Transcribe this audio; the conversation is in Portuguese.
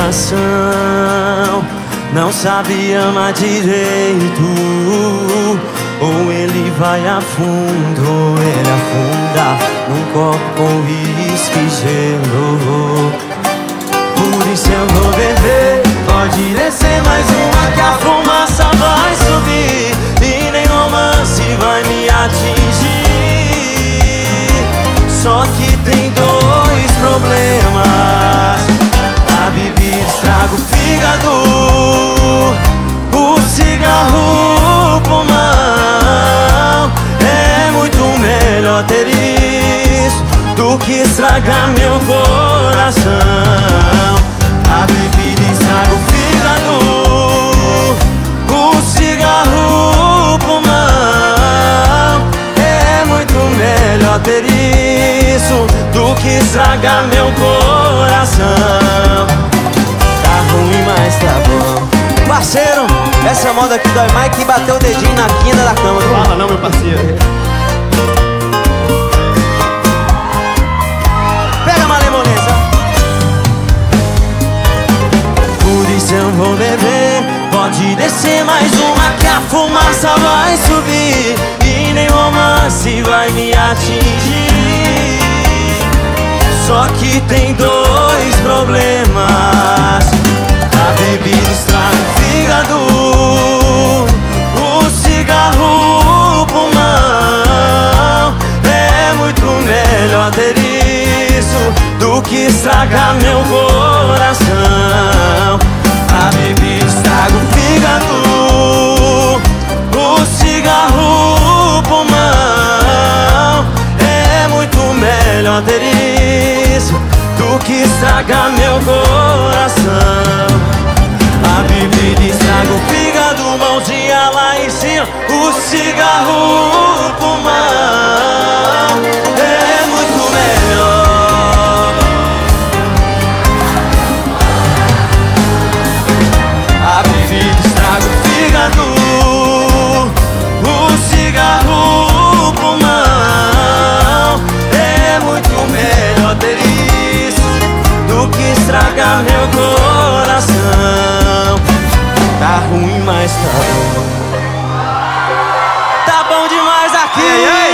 coração. Não sabe amar direito. Ou ele vai a fundo, ou ele afunda num copo com uísque gelo. Por isso eu vou beber. Que estragar meu coração. A bebida estraga o fígado, o cigarro o pulmão. É muito melhor ter isso do que estragar meu coração. Tá ruim, mas tá bom. Parceiro, essa moda aqui dói mais que bater o dedinho na quina da cama. viu? Fala não, meu parceiro. Pode descer mais uma que a fumaça vai subir e nem romance vai me atingir. Só que tem dois problemas. A bebida estraga o fígado, o cigarro o pulmão. É muito melhor ter isso do que estragar meu coração. Estragar meu coração. A bebida estraga o fígado, mãozinha lá em cima, o cigarro coração. Tá ruim, mas tá bom. Tá bom demais aqui.